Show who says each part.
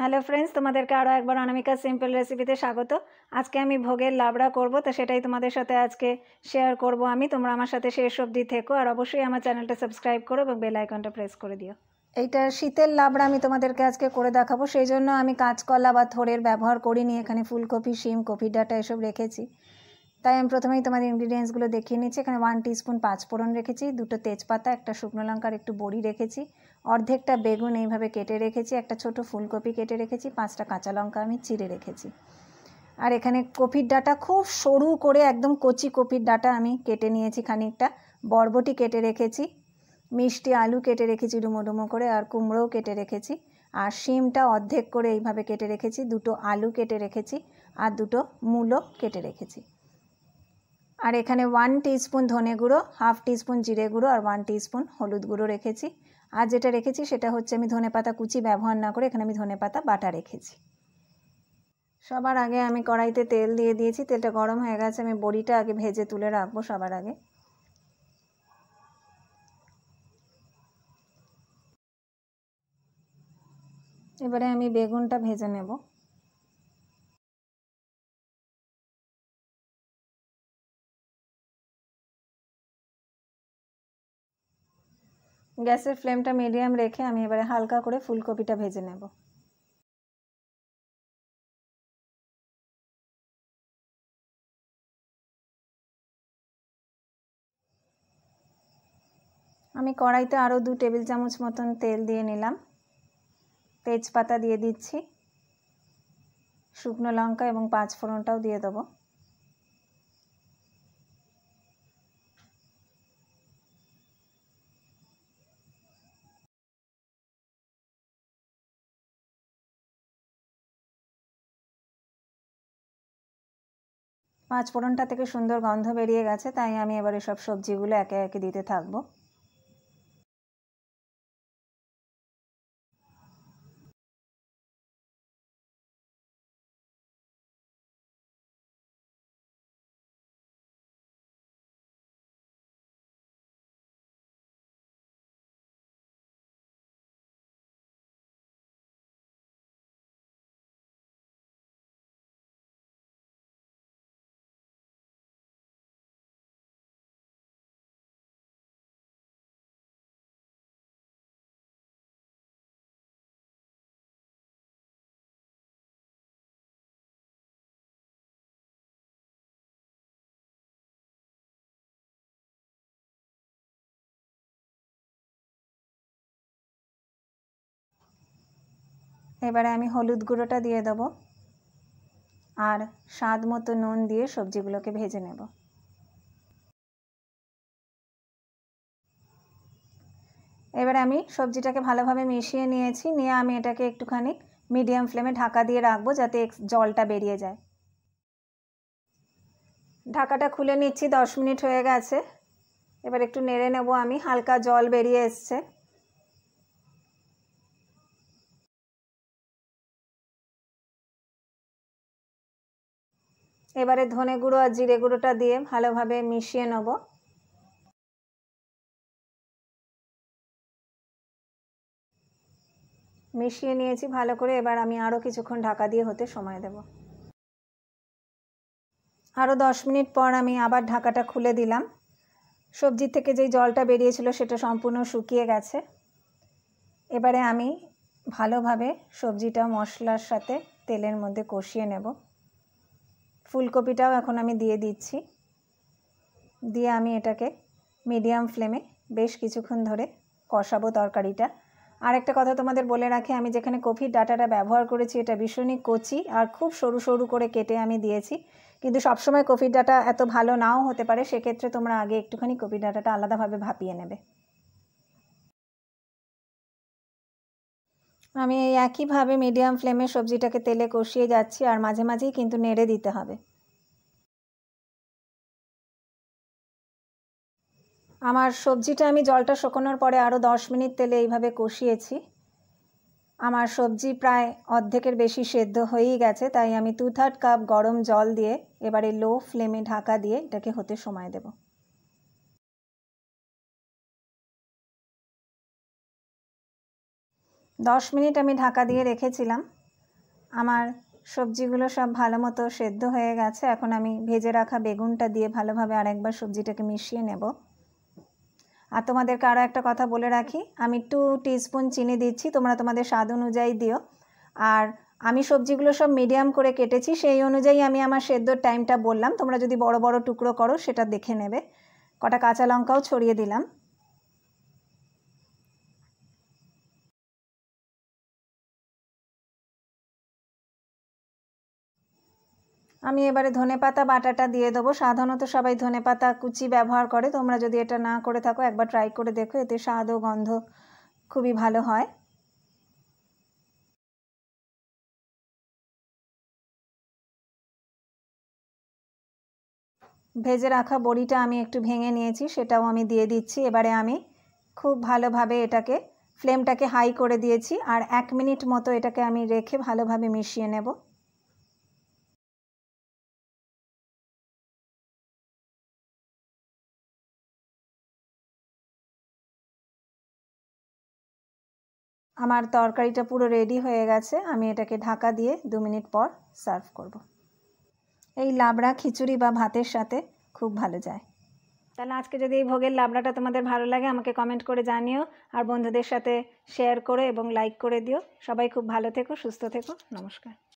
Speaker 1: Hello friends তোমাদেরকে আরও একবার অনামিকা সিম্পল রেসিপিতে স্বাগত। আজকে আমি ভোগের লাবড়া করব, তো সেটাই তোমাদের সাথে আজকে শেয়ার করব আমি। তোমরা আমার সাথে শেষ অবধি থেকো, আর অবশ্যই আমার চ্যানেলটা সাবস্ক্রাইব করো এবং বেল আইকনটা প্রেস করে দিও। এইটা শীতের লাবড়া আমি তোমাদেরকে আজকে করে দেখাবো, সেই জন্য আমি কাঁচকলা বা থোড়ের ব্যবহার করিনি, এখানে ফুলকপি, শিম, কপি, ডাটা এসব রেখেছি। তাই আমি প্রথমেই তোমাদের ইনগ্রিডিয়েন্টসগুলো দেখিয়ে নিচ্ছি। এখানে ওয়ান টিস্পুন পাঁচফোড়ন রেখেছি, দুটো তেজপাতা, একটা শুকনো লঙ্কার একটু বড়ি রেখেছি, অর্ধেকটা বেগুন এইভাবে কেটে রেখেছি, একটা ছোট ফুলকপি কেটে রেখেছি, পাঁচটা কাঁচা লঙ্কা আমি চিড়ে রেখেছি। আর এখানে কপির ডাটা, খুব সরু করে একদম কচি কপির ডাটা আমি কেটে নিয়েছি খানিকটা। বরবটি কেটে রেখেছি, মিষ্টি আলু কেটে রেখেছি ডুমো ডুমো করে, আর কুমড়োও কেটে রেখেছি। আর শিমটা অর্ধেক করে এইভাবে কেটে রেখেছি, দুটো আলু কেটে রেখেছি, আর দুটো মূলো কেটে রেখেছি। আর এখানে ওয়ান টিস্পুন ধনে গুঁড়ো হাফ টিস্পুন জিরে গুঁড়ো আর ওয়ান টিস্পুন হলুদ গুঁড়ো রেখেছি। আর যেটা রেখেছি সেটা হচ্ছে আমি ধনে পাতা কুচি ব্যবহার না করে এখানে আমি ধনে পাতা বাটা রেখেছি। সবার আগে আমি কড়াইতে তেল দিয়ে দিয়েছি, তেলটা গরম হয়ে গেছে, আমি বড়িটা আগে ভেজে তুলে রাখব সবার আগে। এবারে আমি বেগুনটা ভেজে নেব। গ্যাসের ফ্লেমটা মিডিয়াম রেখে আমি এবারে হালকা করে ফুলকপিটা ভেজে নেব। আমি কড়াইতে আরও দু টেবিল চামচ মতন তেল দিয়ে নিলাম। তেজপাতা দিয়ে দিচ্ছি। শুকনো লঙ্কা এবং পাঁচ ফোড়নটাও দিয়ে দেবো। পাঁচ ফোড়নটা থেকে সুন্দর গন্ধ বেরিয়ে গেছে, তাই আমি এবারে সব সবজিগুলো একে একে দিতে থাকব। এবারে আমি হলুদ গুঁড়োটা দিয়ে দেবো আর স্বাদ মতো নুন দিয়ে সবজিগুলোকে ভেজে নেব। এবারে আমি সবজিটাকে ভালোভাবে মিশিয়ে নিয়েছি, নিয়ে আমি এটাকে একটুখানি মিডিয়াম ফ্লেমে ঢাকা দিয়ে রাখব যাতে জলটা বেরিয়ে যায়। ঢাকাটা খুলে নিচ্ছি, দশ মিনিট হয়ে গেছে। এবার একটু নেড়ে নেব আমি, হালকা জল বেরিয়ে এসছে। এবারে ধনে গুঁড়ো আর জিরে গুঁড়োটা দিয়ে ভালোভাবে মিশিয়ে নেব। মিশিয়ে নিয়েছি ভালো করে, এবার আমি আরও কিছুক্ষণ ঢাকা দিয়ে হতে সময় দেব। আরও দশ মিনিট পর আমি আবার ঢাকাটা খুলে দিলাম। সবজির থেকে যেই জলটা বেরিয়েছিল সেটা সম্পূর্ণ শুকিয়ে গেছে। এবারে আমি ভালোভাবে সবজিটা মশলার সাথে তেলের মধ্যে কষিয়ে নেব। ফুলকপিটাও এখন আমি দিয়ে দিচ্ছি। দিয়ে আমি এটাকে মিডিয়াম ফ্লেমে বেশ কিছুক্ষণ ধরে কষাবো তরকারিটা। আর একটা কথা তোমাদের বলে রাখি, আমি যেখানে কফির ডাটাটা ব্যবহার করেছি, এটা ভীষণই কচি আর খুব সরু সরু করে কেটে আমি দিয়েছি। কিন্তু সবসময় কফির ডাটা এত ভালো নাও হতে পারে, সেক্ষেত্রে তোমরা আগে একটুখানি কফির ডাটাটা আলাদাভাবে ভাপিয়ে নেবে। আমি এই একইভাবে মিডিয়াম ফ্লেমে সবজিটাকে তেলে কষিয়ে যাচ্ছি আর মাঝে মাঝেই কিন্তু নেড়ে দিতে হবে। আমার সবজিটা আমি জলটা শুকোনোর পরে আরও দশ মিনিট তেলে এইভাবে কষিয়েছি। আমার সবজি প্রায় অর্ধেকের বেশি সেদ্ধ হয়েই গেছে, তাই আমি টু থার্ড কাপ গরম জল দিয়ে এবারে লো ফ্লেমে ঢাকা দিয়ে এটাকে হতে সময় দেব। দশ মিনিট আমি ঢাকা দিয়ে রেখেছিলাম। আমার সবজিগুলো সব ভালো মতো সেদ্ধ হয়ে গেছে। এখন আমি ভেজে রাখা বেগুনটা দিয়ে ভালোভাবে আরেকবার সবজিটাকে মিশিয়ে নেব। আর তোমাদেরকে আরও একটা কথা বলে রাখি, আমি টু টিস্পুন চিনি দিচ্ছি, তোমরা তোমাদের স্বাদ অনুযায়ী দিও। আর আমি সবজিগুলো সব মিডিয়াম করে কেটেছি, সেই অনুযায়ী আমি আমার সেদ্ধর টাইমটা বললাম। তোমরা যদি বড় বড় টুকরো করো, সেটা দেখে নেবে। কটা কাঁচা লঙ্কাও ছড়িয়ে দিলাম। আমি এবারে ধনেপাতা, বাটাটা দিয়ে দেবো। সাধারণত সবাই ধনেপাতা কুচি ব্যবহার করে। তোমরা যদি এটা না করে থাকো, একবার ট্রাই করে দেখো, এতে স্বাদ ও গন্ধ খুবই ভালো হয়। ভেজে রাখা বড়িটা আমি একটু ভেঙে নিয়েছি, সেটাও আমি দিয়ে দিচ্ছি। এবারে আমি খুব ভালোভাবে এটাকে ফ্লেমটাকে হাই করে দিয়েছি। আর এক মিনিট মতো এটাকে আমি রেখে ভালোভাবে মিশিয়ে নেব। আমার তরকারিটা পুরো রেডি হয়ে গেছে। আমি এটাকে ঢাকা দিয়ে দু মিনিট পর সার্ভ করব। এই লাবড়া খিচুড়ি বা ভাতের সাথে খুব ভালো যায়। তাহলে আজকে যদি এই ভোগের লাবড়াটা তোমাদের ভালো লাগে, আমাকে কমেন্ট করে জানিও। আর বন্ধুদের সাথে শেয়ার করে এবং লাইক করে দিও। সবাই খুব ভালো থেকো, সুস্থ থেকো। নমস্কার।